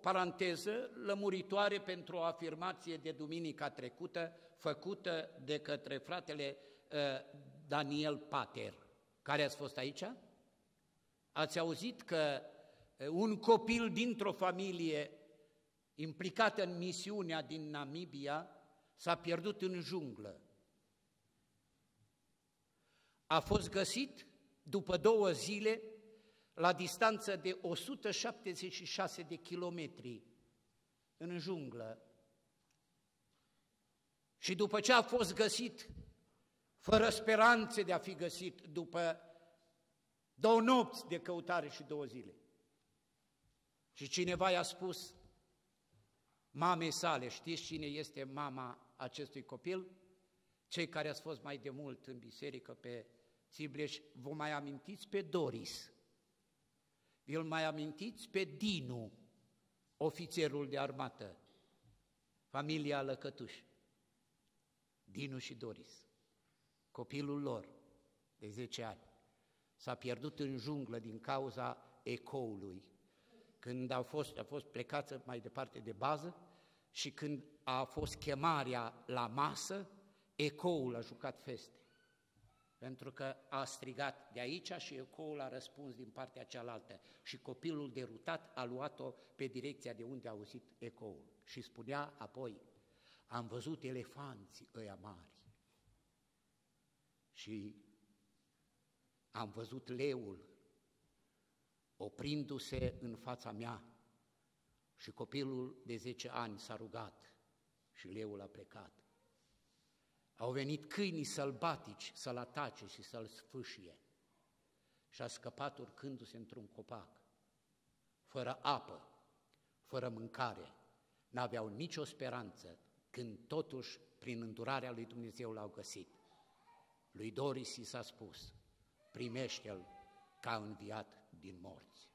paranteză lămuritoare pentru o afirmație de duminica trecută făcută de către fratele uh, Daniel Pater. Care ați fost aici? Ați auzit că uh, un copil dintr-o familie implicată în misiunea din Namibia s-a pierdut în junglă. A fost găsit după două zile la distanță de 176 de kilometri în junglă. Și după ce a fost găsit, fără speranțe de a fi găsit, după două nopți de căutare și două zile. Și cineva i-a spus mamei sale, știți cine este mama acestui copil? Cei care ați fost mai de mult în biserică pe Țibleș, vă mai amintiți pe Doris. Vi-l mai amintiți pe Dinu, ofițerul de armată, familia Lăcătuș, Dinu și Doris, copilul lor de 10 ani, s-a pierdut în junglă din cauza ecoului. Când a fost, a fost plecață mai departe de bază și când a fost chemarea la masă, ecoul a jucat feste pentru că a strigat de aici și ecoul a răspuns din partea cealaltă și copilul derutat a luat-o pe direcția de unde a auzit ecoul și spunea apoi, am văzut elefanți ăia mari și am văzut leul oprindu-se în fața mea și copilul de 10 ani s-a rugat și leul a plecat. Au venit câinii sălbatici să-l atace și să-l sfâșie și a scăpat urcându-se într-un copac, fără apă, fără mâncare, n-aveau nicio speranță, când totuși, prin îndurarea lui Dumnezeu, l-au găsit. Lui Doris i s-a spus, primește-l ca înviat din morți.